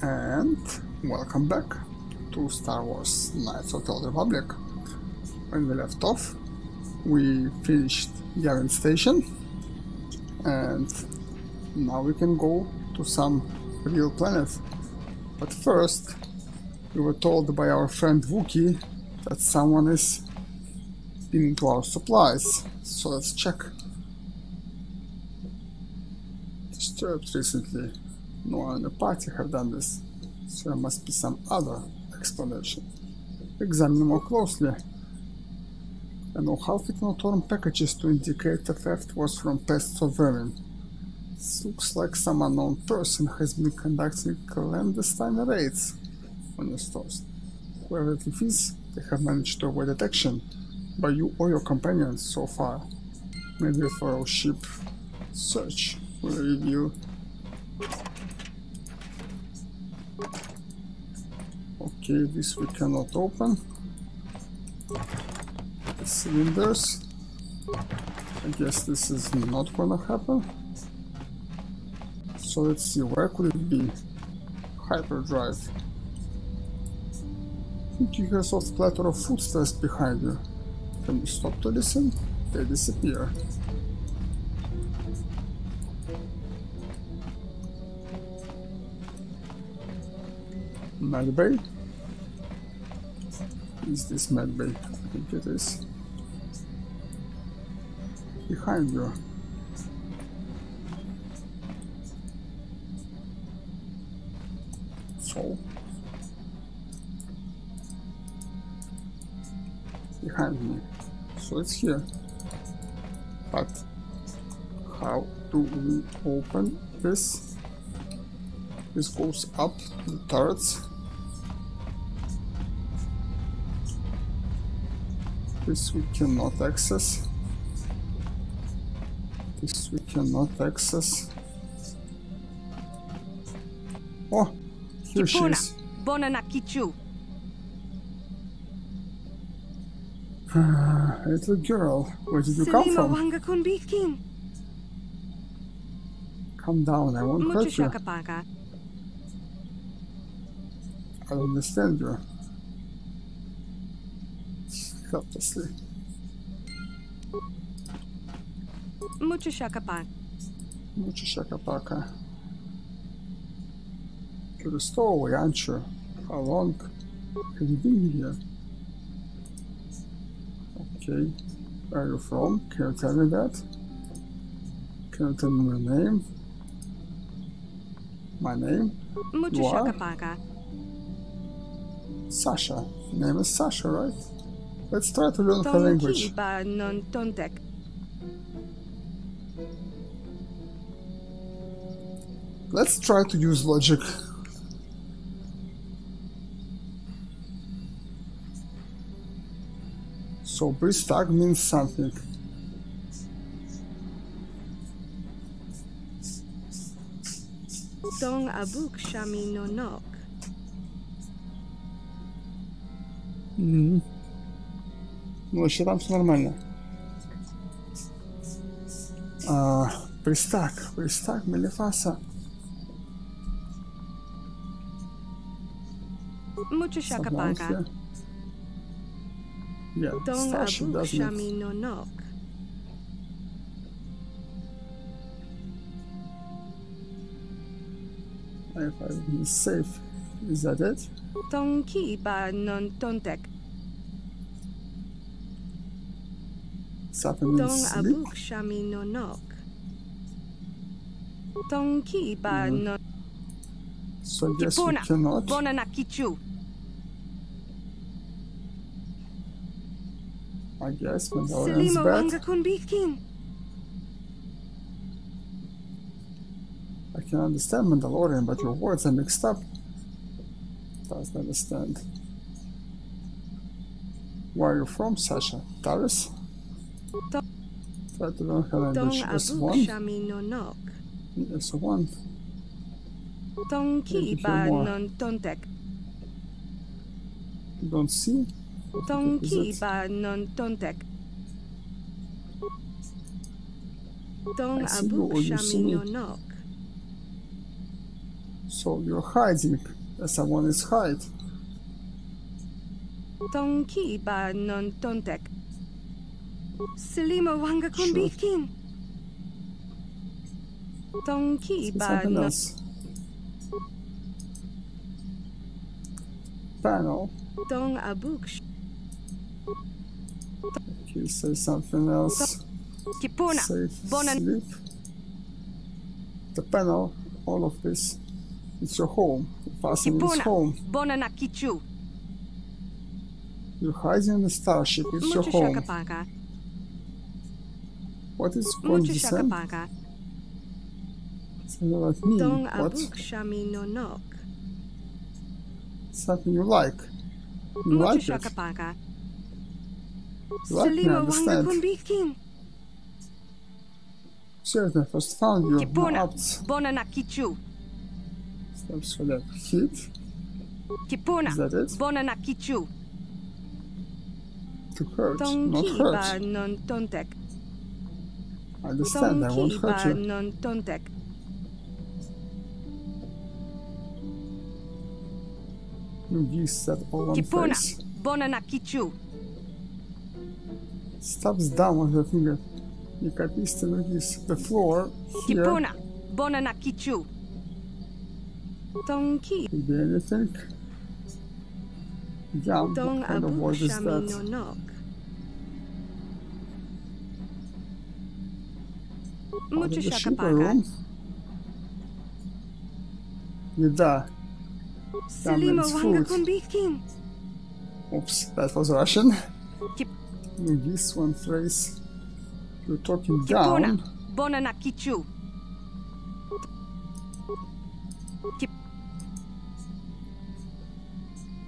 And welcome back to Star Wars Knights of the Old Republic. When we left off, we finished Yavin Station and now we can go to some real planet. But first, we were told by our friend Wookiee that someone is been into our supplies. So let's check. Disturbed recently. No one in the party have done this, so there must be some other explanation. Examine more closely. I know half it not torn packages to indicate the theft was from pests or vermin. This looks like some unknown person has been conducting clandestine raids on your stores. Whoever it is, they have managed to avoid detection by you or your companions so far. Maybe a thorough ship search will reveal Okay, this we cannot open. The cylinders. I guess this is not gonna happen. So let's see, where could it be? Hyperdrive. I think you hear soft clatter of footsteps behind you. Can you stop to listen? They disappear. Medbay? Is this medbay? I think it is. Behind you. So behind me. So it's here. But how do we open this? This goes up the turrets. This we cannot access. This we cannot access. Oh, here she is. bona. Uh, little girl, where did you come from? wanga kun bikin. Calm down, I won't hurt you. I understand you. Helplessly. Mucho shaka paga. Mucho shakapaka. You're a stowaway, aren't you? How long have you been here? Okay. Where are you from? Can you tell me that? Can you tell me my name? My name? Mucho You are? shaka paga. Sasha. Name is Sasha, right? Let's try to learn her Ton language. Let's try to use logic. So Bristag means something. Dong abuk shami no nok. Ну, mm-hmm. вообще там все нормально. А, Пристак, Пристак, Мелифаса. Mucho shaka Someone paga. here. Yeah, Dong Starship abuk doesn't it? shami no nok. If I'm safe, is that it? Ton ki ba non tontek. ki ba non So I guess we cannot. bona na kichu. I guess wanga bad. kun bikin. I can understand Mandalorian, but your words are mixed up. Doesn't understand. Where are you from, Sasha? Taris? Dong- Try to learn her Dong language. abuk S1? shami no. S1. Ton ki Maybe ba non tontek. Don't see? Ton Is ki ba non tontek. Dong I see you, abuk or you see shami me. no nok. So So you're hiding. Someone is hide. Tonki ba non tontek. Selimo wanga kun Sure. bikin. Tonki Say ba something non else. Panel. tong abuk. sh- Okay, say something else. Kipuna. Bonan. The panel, all of this, it's your home. Fasten is home. Bona na kichu. You're hiding in the starship. It's your home. What is going to? Something like me. Tong What? shami no nok. Something you like. You like it. You like me, I understand. bikin. First found you. Kipuna. Bona na kichu. Steps for that. Hit. Kipuna. Is that it? Bona na kichu. To hurt. Not hurt. non tontek. I understand. I won't hurt you. non tontek. You that all on Kipuna. face. Bona na kichu. Stops down with the finger. You no geese. The floor here. Kipuna. Kichu. Tonki. Could be anything. Jump. Tong What kind of word is shami no that? Selimo Ramen, wanga food. kun bikin. Oops, that was Russian. Kip- this one phrase. You're talking down. Bona na kichu. Kip-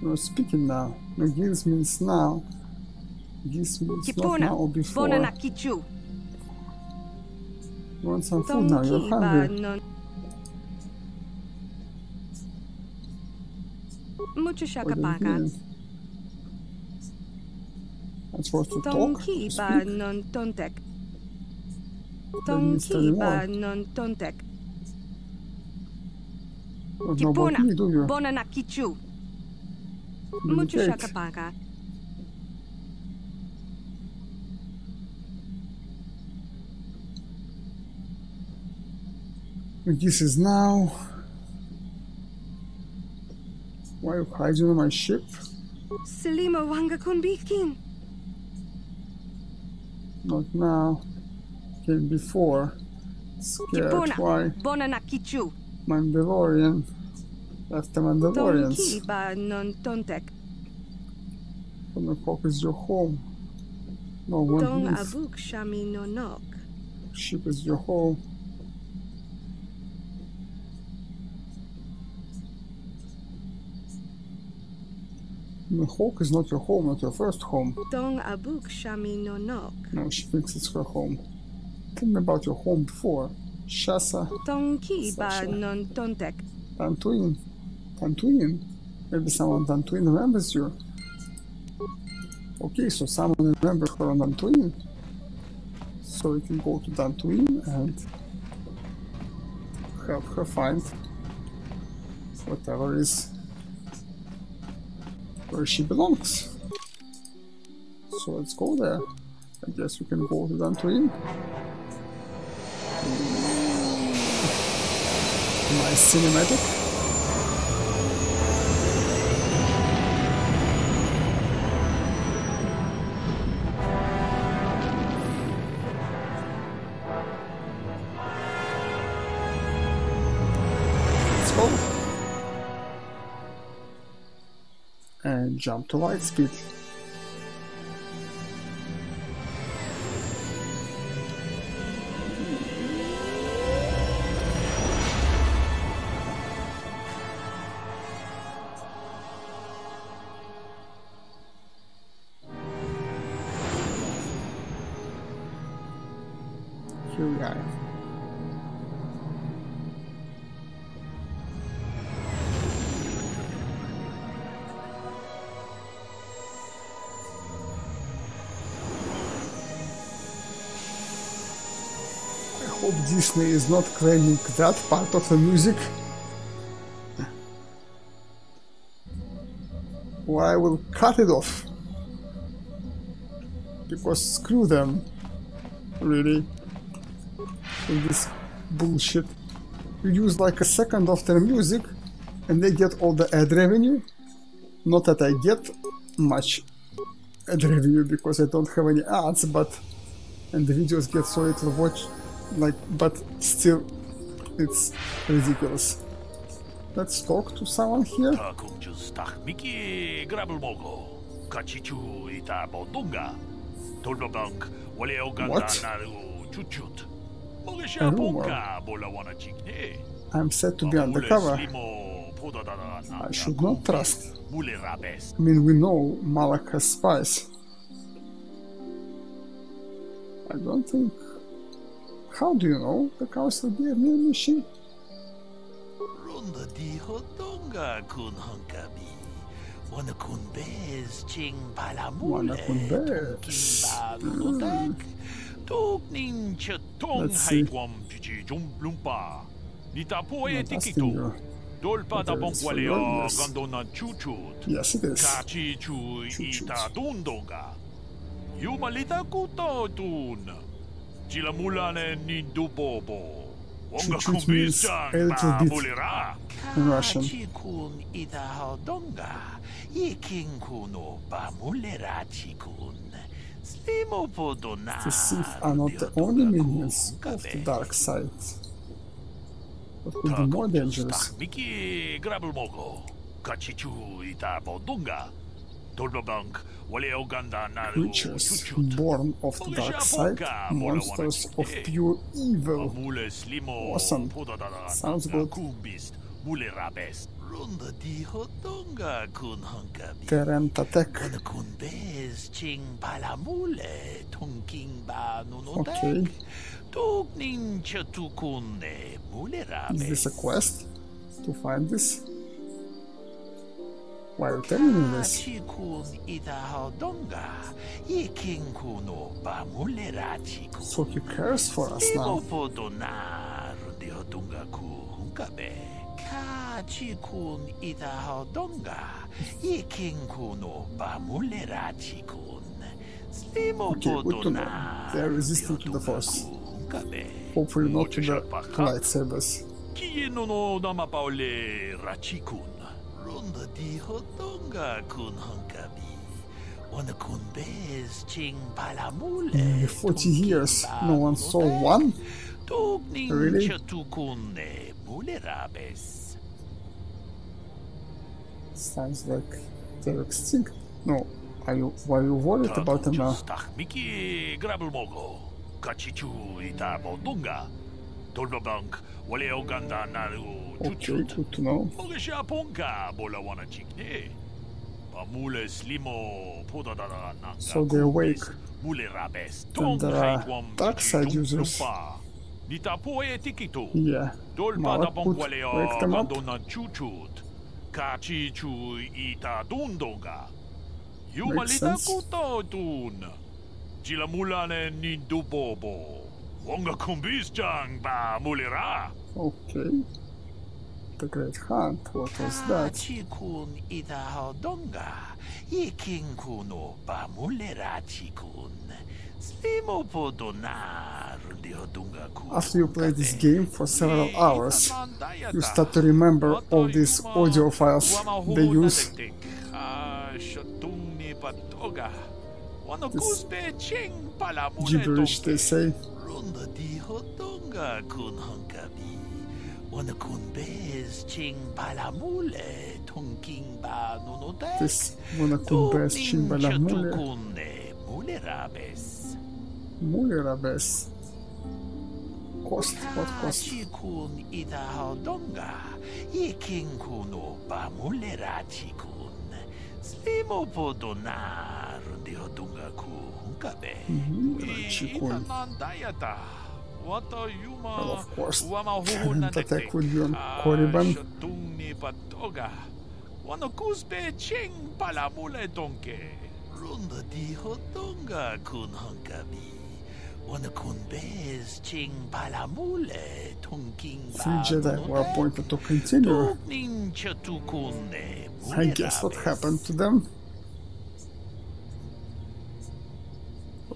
You're speaking now. No, this means now. This means not now or before. Bona na kichu. You want some food now. You're Tonki ba hungry. non. Mucho What do you shakapaka. mean? I'm supposed to talk? Tonki To ba speak? non tontek. That means tell me Tonki ba more. non tontek. Don't know about Kipuna. me, do you? Bona na kichu. Mucho This is now. Why are you hiding on my ship? Selima wanga kun bikin. Not now. Came before. Scared. Why? Bona na kichu. Mandalorian. Mandalorians. Ba non tontek. From the cock is your home. No one Tong leave. abuk shami no nok. Ship is your home. Hawk is not your home, not your first home. Abuk shami no nok. No, she thinks it's her home. Tell me about your home before. Shasa, ba Sasha. non tontek. Tantuin. Tantuin? Maybe someone Tantuin remembers you. Okay, so someone remembers her on Tantuin. So we can go to Tantuin and help her find whatever is where she belongs. So let's go there. I guess we can go to Tantuin. Nice cinematic. Jump to light speed. Here we are. Disney is not claiming that part of the music. Or I will cut it off. Because screw them. Really. And this bullshit. You use like a second of their music and they get all the ad revenue. Not that I get much ad revenue because I don't have any ads, but and the videos get so little watch like but still it's ridiculous. Let's talk to someone here. What? I'm said to be undercover. I should not trust. I mean, we know Malak has spies. I don't think. How do you know the council gave me a mission? Runda di hodonga kun hunkabi. Wana kun bez ching palamule. Wana kun bez. Tok nin chetong haitwam pichi jumplumpa. Nita po e tikito. Dolpa da bonkwaleo gandona chuchut. Yes, it is. Kachi chu ita dundonga. Yumalita kuto tun. Chila mulane ni dubobo. Wonga Chuchut means kumbisang a little bit in Russian. Kachikun ita hodonga. Yiking kuno ba chikun. The Sith are not the only minions of the dark side. What could be more dangerous? Creatures born of the dark side, monsters of pure evil. Awesome. Sounds good. Kumbist mule rabes. Runda di hodonga kun hunkabi. Terent attack. Kana kun bez ching palamule tongking ba nunotek. Okay. Tuk nin chatukune mule rabes. Is this a quest to find this? Rachikun. So he cares for us now. Ipopodonar de hodonga ku hunkabe. Ka chikun ita hodonga. Yiking kuno ba mule rachikun. Slimo Okay, good to know. podonar They are resistant to the Force. Hopefully not to the lightsabers. Kieno no namapaule rachikun. Di hodonga kun hunkabi. Wana kun bez ching palamule. Nearly 40 years, no one saw one? Really? Really? Chatukune mule rabes. Sounds like they're extinct. No, are you, were you worried about them uh? now? Miki grabulmogo. Kachichu ita bodunga. Dolbabank wale oganda naru Okay, chuchut. good to know. Mogesha ponka bola wana chikne. Pamule slimo podadada na. So they're awake. Mule rabes. Then dark side users. Nita po e tikito. Yeah, Malak da would bonkwaleo wake them chuchut. Kachi chu ita dundonga. Yumalita kuto tun. Chila mulane ni dubobo. Wonga kumbis chang ba mulira. okay. The Great Hunt, what was that? Chikun ita hodonga. Yiking kuno ba mulira chikun. Slimo podonar. After you play this game for several hours, you start to remember all these audio files they use. This Gibberish they say. Runda di hodonga kun hunkabi. Wana kun bez ching palamule tongking ba nunotek. This wanna kumbes chimbala mule, Chatukune mule rabes. mule rabes. Cost, what cost? Chikun ita hodonga. Yiking kuno ba mule rachikun. Slimo podonar de hodonga ku hunkabe. Rachikun. Itanandayata. Wata yuma. Well, of course, Wama Parent huhuna attack will be on Ah, Korriban. Shatungni patoga. Wano kusbe ching palamule donke. Runda di hodonga kun hunkabi. Wanakunbez ching palamule tongking Three Jedi were appointed to continue. I guess what happened to them?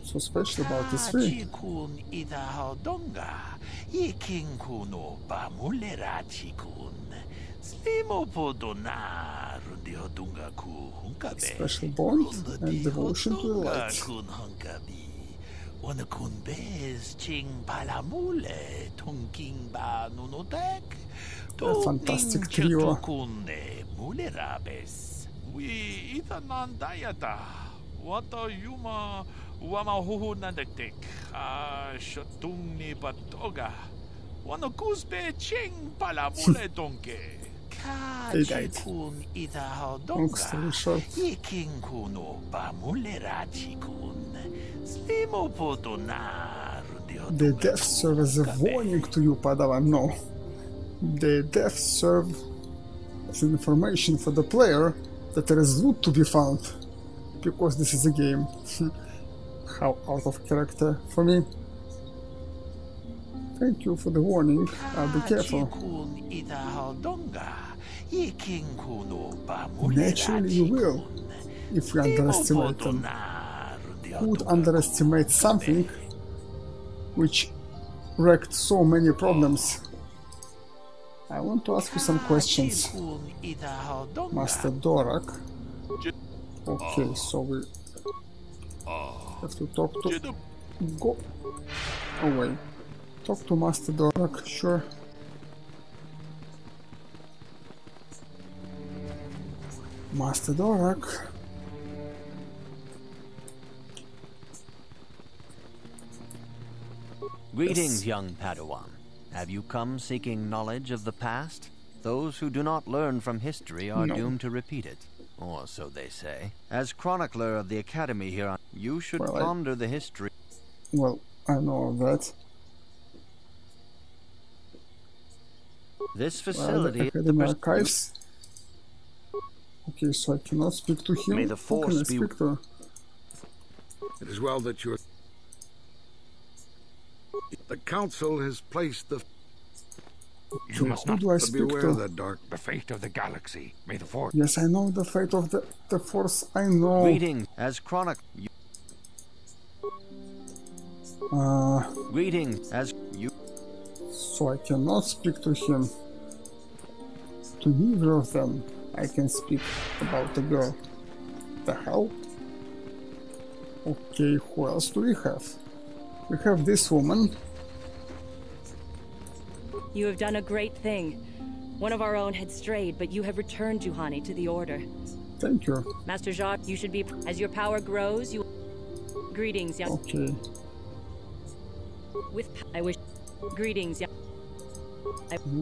So special about this three? kun ida haudonga. Yiking kuno pamulera chikun. Slimo podona rundi hodunga ku hunkabe. Special bond and devotion to the light. kun kun bez ching palamule tongking ba nunodek. A fantastic trio. Kunne mulerabes. We itanan dayata. Wata yuma wama huhu nandektek. Ah, shatung ni batoga. Wano kusbe ching pala mule donke. They died. kun ida Long story Yiking kuno ba mulerachi kun. Slimo podonar. the deaths serve as a warning to you, Padawan. No. The deaths serve as an information for the player that there is loot to be found. Because this is a game. How out of character for me. Thank you for the warning. I'll be careful. kun ida haudonga. Yiking kuno ba Naturally you will, if you underestimate them. Who would underestimate something which wrecked so many problems? I want to ask you some questions, Master Dorak. Okay, so we have to talk to. Go away. Talk to Master Dorak, sure. Master Dorak. Greetings, young Padawan. Have you come seeking knowledge of the past? Those who do not learn from history are No. doomed to repeat it. Or so they say. As chronicler of the Academy here, on- you should Well, I- ponder the history. Well, I know that. This Well, the facility the Academy Archives. Okay, so I cannot speak to him. May the Who can I Force be- speak to? It is well that you're. The Council has placed the. Okay, who do I But speak beware to? the dark. The fate of the galaxy. May the force. Yes, I know the fate of the, the Force. I know. Greetings, as chronic. You, Uh, greetings, as you. so I cannot speak to him. To neither of them, I can speak about the girl. The hell? Okay, who else do we have? We have this woman. You have done a great thing. One of our own had strayed, but you have returned Juhani to the Order. Thank you. Master Jacques, you should be. As your power grows, you. Greetings, young. Okay. With. I wish. Greetings, young.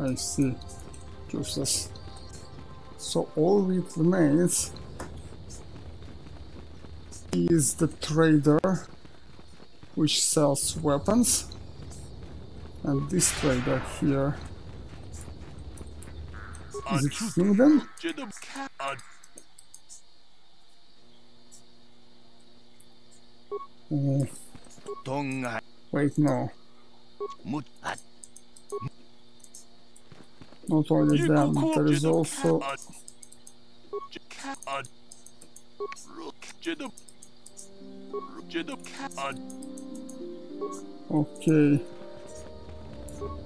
I see. Useless. So all it remains is the trader which sells weapons and this trader here. Is it him then? Uh, wait, no. Not only them, there is also J- Rook. Jidum. Jidum. Okay.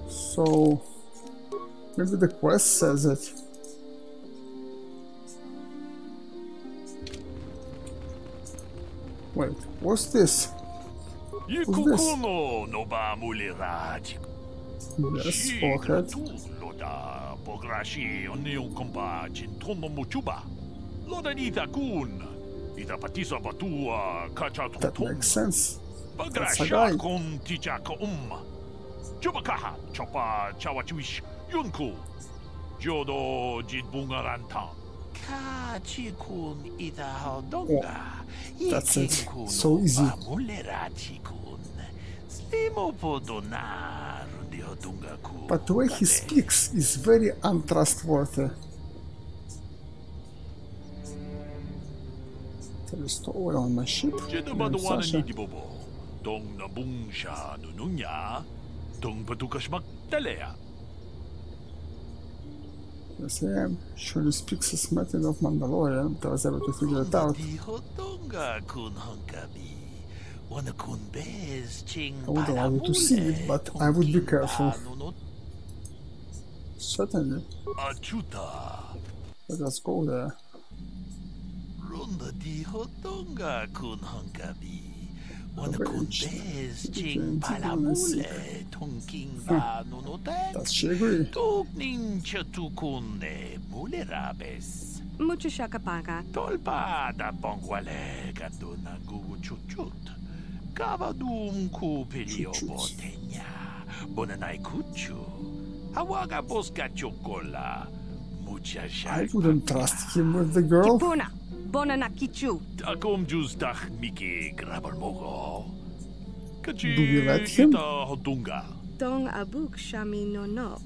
So maybe the quest says it. Wait, what's this? Yikukuno no ba mulira chiku. Yes, forehead. Pograshi oni un kompa chintono muchuba. Loda nita kun. Ita patisa batua kacha That makes sense. That's a guy. Chubakaha chopa chawachuish yunku. Jodo jitbungaranta. Kachi kun ida haudonga. that's it. Yiking kuno So easy. ba mulerachi kun. Podonar rundi hodunga ku But the way he speaks is very untrustworthy. There is oil on my ship. Jeda and baduana Sasha. ni dibobo. Tong nabung siya nununya. Tong patukas magtalea. I am. Surely speaks his method of Mandalorian, was able to figure it out. Diho kun hongkabi. Wana kun bez ching I would allow you to see it, but I would be careful. Certainly. Let us go there. Runda diho tonga kun. Wana Okay, kun it's- bez it's ching twenty palamule tongking ba nunoten. Does she agree? Tugning chatukune mule rabes. Mucho shakapaka. Tolpa da bongwale gaduna gugu chuchut. Kabadum ku pilio Chuchut. botenya. Bonanai kuchu. Hawaga boska chokola. Mucha I shak. wouldn't trust him with the girl. Kipuna. Bonanakichu. Akom jus dach miki grabar mogo. Kachi Do we let him? hodunga. Dong abuk shami nonok.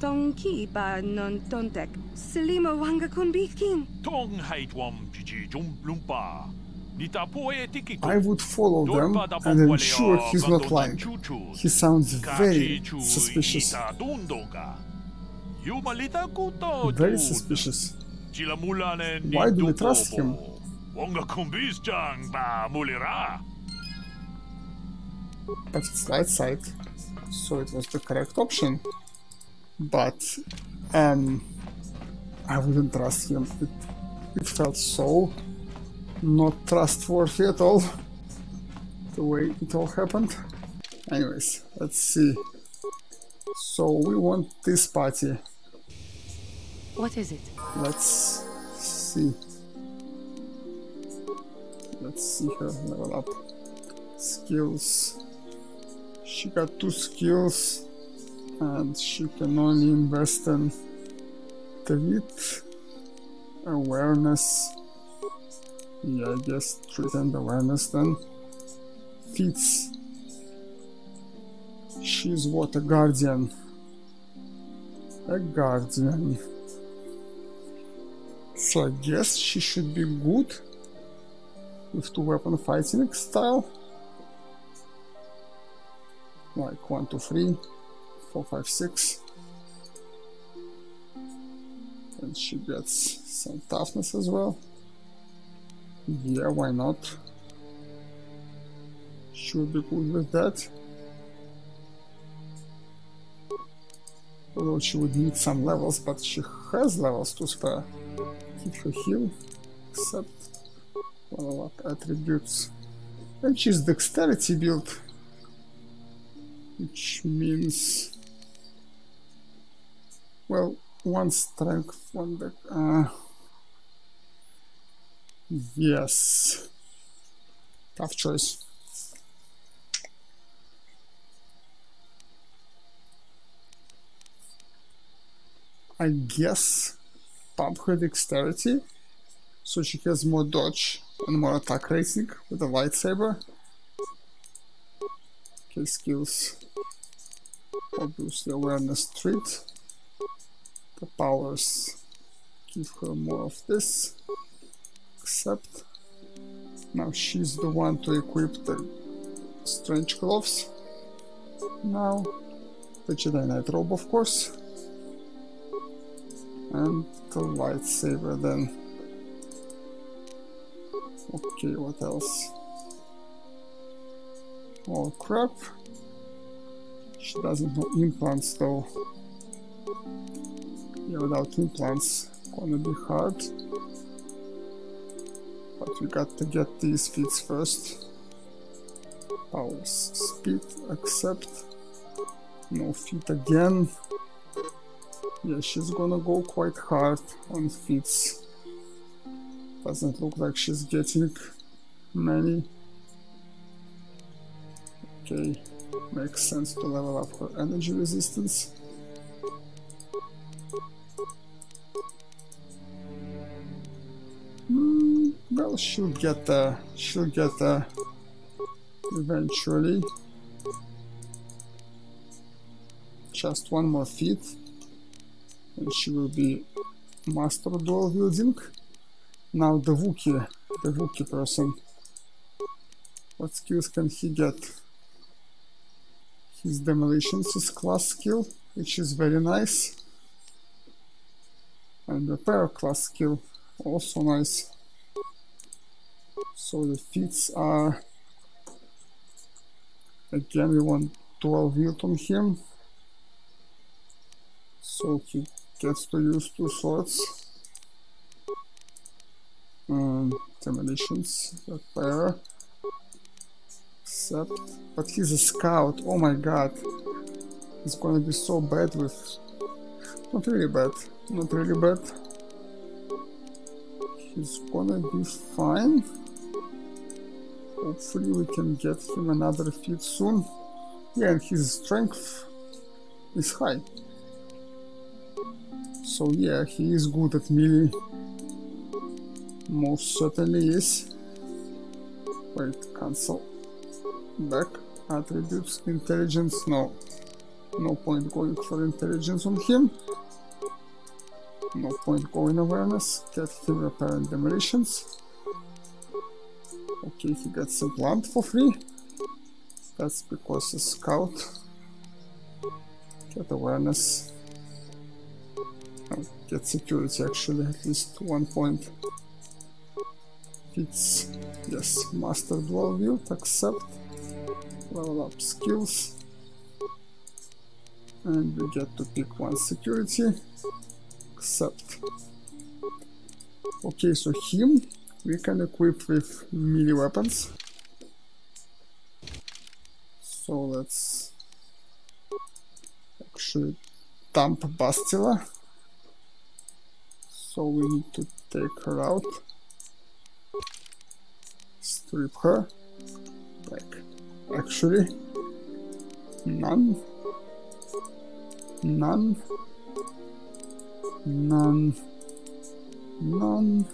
Dong ki ba non tontek. Selima wanga kun bikin. Tong hait wam jiji jum lumpa. Nita poe tiki I would follow them and ensure he's not lying. He sounds very suspicious. Very suspicious. Why do we trust him? Wonga kumbis jang. But it's light side, so it was the correct option. But um, I wouldn't trust him. It, it felt so not trustworthy at all. The way it all happened. Anyways, let's see. So we want this party. What is it? Let's see. Let's see her level up. Skills. She got two skills and she can only invest in Tweet, awareness. Yeah, I guess treat and awareness then. Feats. She's what a guardian. A guardian. So I guess she should be good with two weapon fighting style. Like 1, 2, 3, 4, 5, 6. And she gets some toughness as well. Yeah, why not? Should be good with that. Although she would need some levels, but she has levels to spare. Keep her heal, except level up attributes. And she's dexterity build, which means, well, one strength, one deck. Uh, yes, tough choice. I guess pump her dexterity so she has more dodge and more attack rating with a lightsaber. Okay, skills. Obviously awareness trait. The powers give her more of this. Except now she's the one to equip the strange gloves. Now the Jedi Knight robe of course. And the lightsaber then. Okay, what else? Oh crap. She doesn't know implants though. Yeah, without implants, gonna be hard. But we got to get these feats first. Powers, speed, accept. No feet again. Yeah, she's gonna go quite hard on feats. Doesn't look like she's getting many. Okay, makes sense to level up her energy resistance. Hmm, well, she'll get there. She'll get there eventually. Just one more feat she will be master dual wielding Now the Wookiee, the Wookiee person. What skills can he get? His demolitions is class skill, which is very nice. And the repair class skill, also nice. So the feats are again we want 12 wield on him. So he gets to use two swords. Um, demolitions, repair. Except, but he's a scout. Oh my god, he's gonna be so bad with. Not really bad. Not really bad. He's gonna be fine. Hopefully we can get him another feat soon. Yeah, and his strength is high. So yeah, he is good at melee. Most certainly is. Wait, cancel. Back. Attributes. Intelligence. No. No point going for intelligence on him. No point going awareness. Get him repair and demolitions. Okay, he gets a plant for free. That's because a scout. Get awareness. Get security actually, at least one point. It's Yes, master dual wield, accept. Level up skills. And we get to pick one security. Accept. Okay, so him we can equip with melee weapons. So let's actually dump Bastila. So we need to take her out. Strip her. Like, actually, none. None. None. None.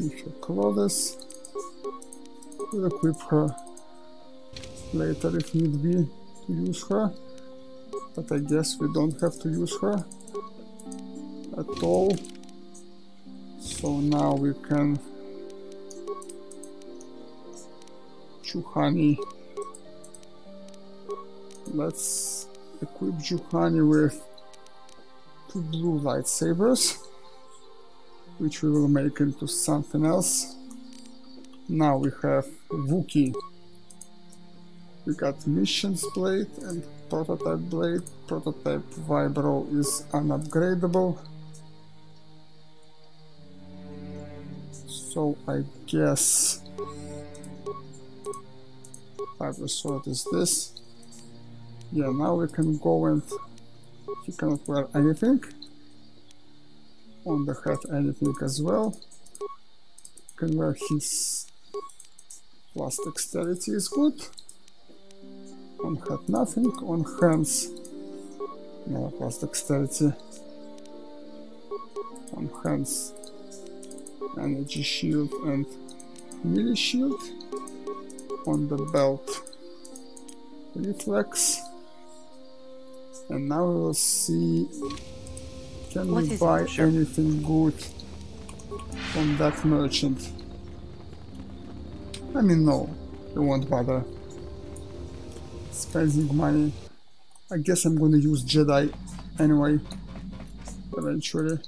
If her clothes. We'll equip her later if need be to use her. But I guess we don't have to use her at all. So now we can Juhani. Let's equip Juhani with two blue lightsabers which we will make into something else. Now we have Wookiee. We got Missions Blade and Prototype Blade. Prototype Vibro is unupgradable. So I guess Vibrosword is this. Yeah, now we can go and he cannot wear anything on the head anything as well. Can wear his plus dexterity is good. On head nothing, on hands no plus dexterity. On hands energy shield and melee shield. On the belt reflex. And now we will see can What we buy anything good from that merchant? I mean, no, we won't bother spending money. I guess I'm gonna use Jedi anyway, eventually.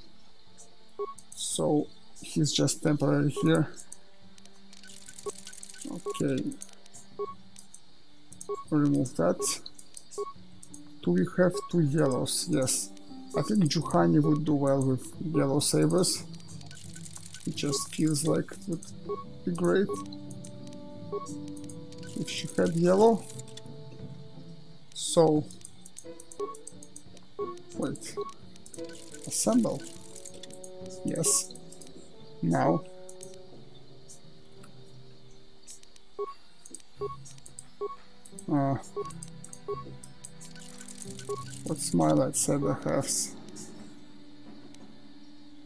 So he's just temporary here. Okay. Remove that. Do we have two yellows? Yes. I think Juhani would do well with yellow sabers. It just feels like it would be great if she had yellow. So, wait, assemble. Yes. Now. Uh, What's my lightsaber has?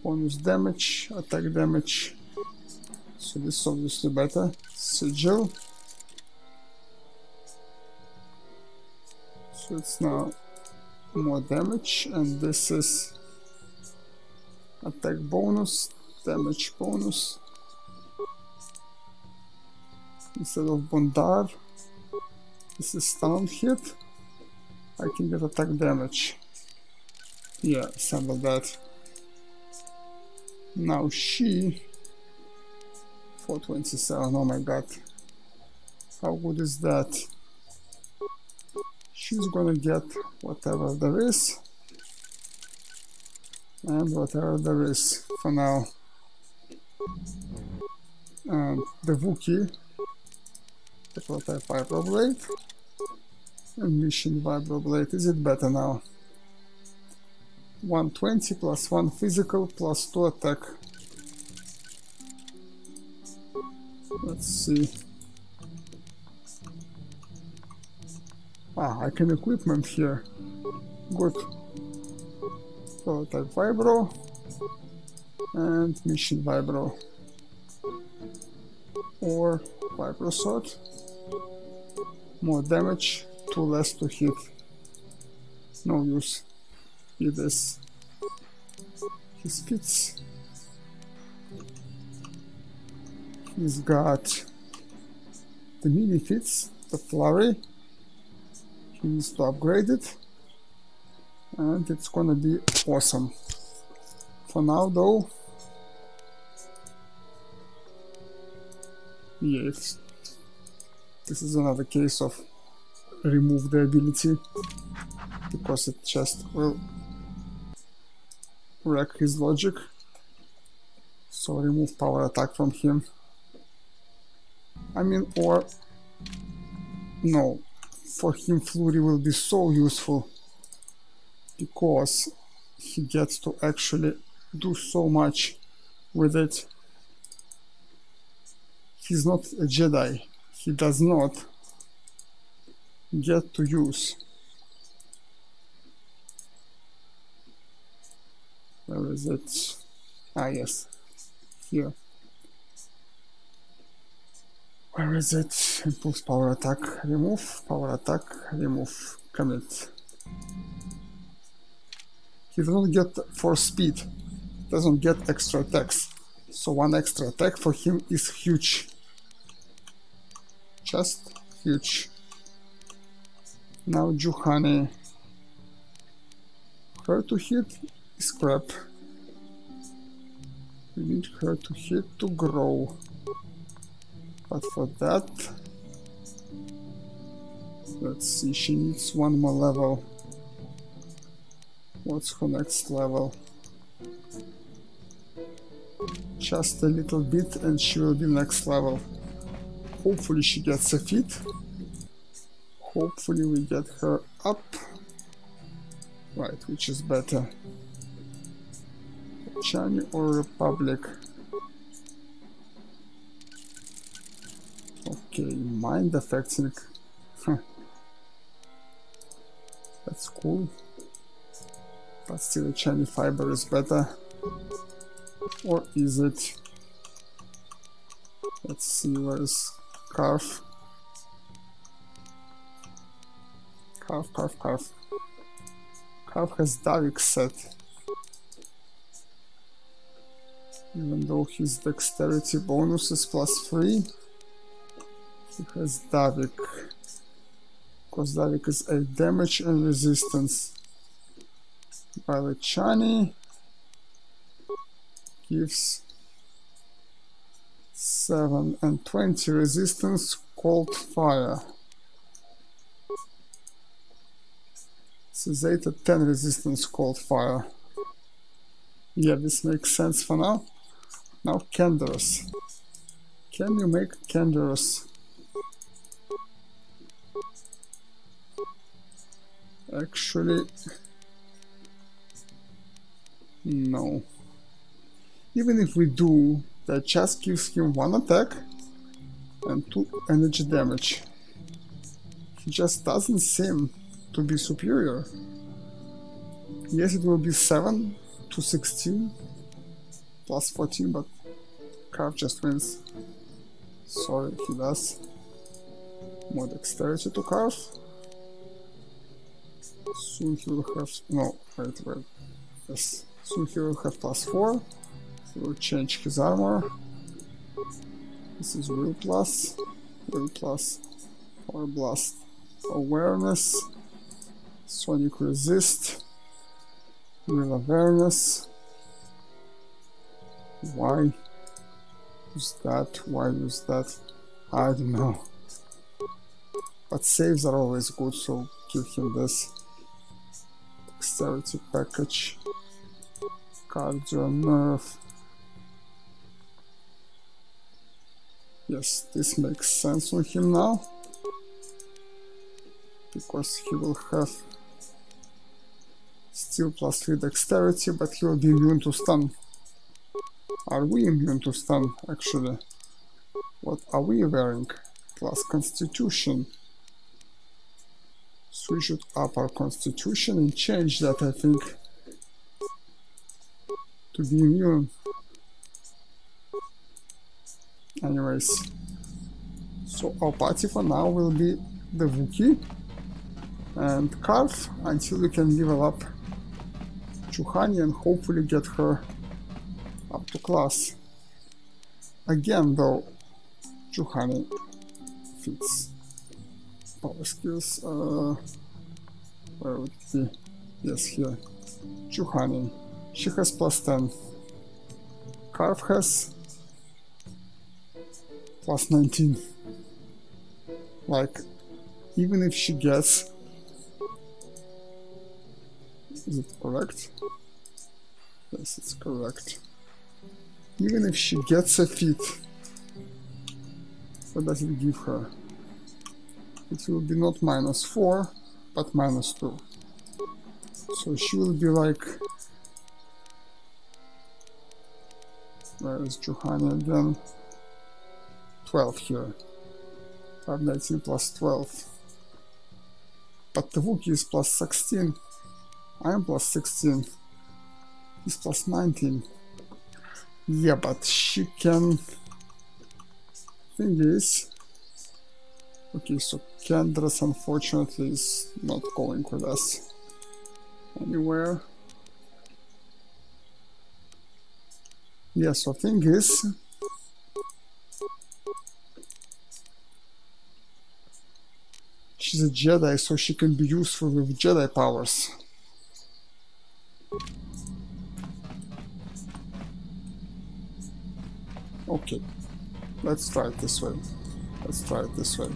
Bonus damage, attack damage. So this is obviously better. Sigil. So it's now more damage and this is attack bonus damage bonus. Instead of Bondar, this is stun hit. I can get attack damage. Yeah, sample that. Now she 427, oh my god. How good is that? She's gonna get whatever there is. And whatever there is for now. And the Wookiee, the prototype Vibroblade, and Mission Vibroblade. Is it better now? 120 plus 1 physical plus 2 attack. Let's see. Ah, I can equipment here. Good. Prototype Vibro and Mission Vibro. Or Vibrosword. More damage, two less to hit. No use. Be this. His fits. He's got the mini fits, the flurry. He needs to upgrade it. And it's gonna be awesome. For now though, yes, this is another case of remove the ability because it just will wreck his logic. So remove power attack from him. I mean, or no, for him Flurry will be so useful because he gets to actually do so much with it. He's not a Jedi. He does not get to use. Where is it? Ah, yes, here. Where is it? Impulse power attack, remove, power attack, remove, commit. He doesn't get force speed, doesn't get extra attacks. So one extra attack for him is huge. Just huge. Now Juhani. Her to hit is crap. We need her to hit to grow. But for that, let's see, she needs one more level. What's her next level? Just a little bit and she will be next level. Hopefully she gets a fit. Hopefully we get her up. Right, which is better? Echani or Republic? Okay, mind affecting. Huh. That's cool. But still, Echani fiber is better. Or is it? Let's see, where is Carth? Carth, Carth, Carth. Has Davik set. Even though his dexterity bonus is plus 3, he has Davik. Because Davik is 8 damage and resistance. Echani gives 7 and 20 resistance cold fire. This is 8 and 10 resistance cold fire. Yeah, this makes sense for now. Now Canderous. Can you make Canderous? Actually, no. Even if we do, that just gives him one attack and two energy damage. He just doesn't seem to be superior. Yes, it will be 7 to 16 plus 14, but Carth just wins. Sorry, he does. More dexterity to Carth. Soon he will have... no, wait, wait. Yes, soon he will have plus 4. We'll change his armor. This is Will Plus. Will Plus. Or Blast. Awareness. Sonic Resist. Will Awareness. Why use that? Why use that? I don't know. But saves are always good, so give him this. Dexterity package. Cardio nerve. Yes, this makes sense on him now. Because he will have steel plus 3 dexterity, but he will be immune to stun. Are we immune to stun, actually? What are we wearing? Plus constitution. So we should up our constitution and change that, I think, to be immune. Anyways, so our party for now will be the Wookiee and Carth until we can level up Juhani and hopefully get her up to class. Again though, Juhani fits power skills, uh, where would it be? Yes, here. Juhani, she has plus 10. Carth has plus 19. Like, even if she gets... Is it correct? Yes, it's correct. Even if she gets a feat, what does it give her? It will be not minus 4, but minus 2. So she will be like... Where is Juhani again? 12 here. 519 plus 12. But the Wookiee is plus 16. I am plus 16. He's plus 19. Yeah, but she can... Thing is... Okay, so Canderous unfortunately is not going with us anywhere. Yeah, so thing is... She's a Jedi, so she can be useful with Jedi powers. Okay, let's try it this way. Let's try it this way.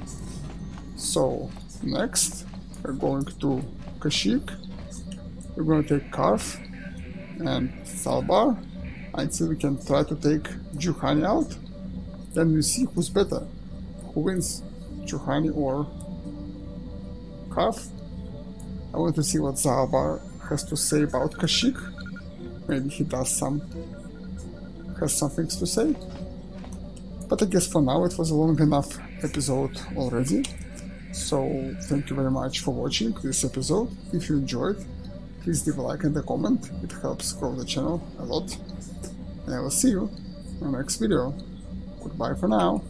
So, next, we're going to Kashyyyk. We're going to take Carth and Zaalbar until we can try to take Juhani out. Then we see who's better. Who wins, Juhani or Carth? I want to see what Zaalbar has to say about Kashyyyk. Maybe he does some... has some things to say. But I guess for now it was a long enough episode already. So thank you very much for watching this episode. If you enjoyed, please leave a like and a comment. It helps grow the channel a lot. And I will see you in the next video. Goodbye for now.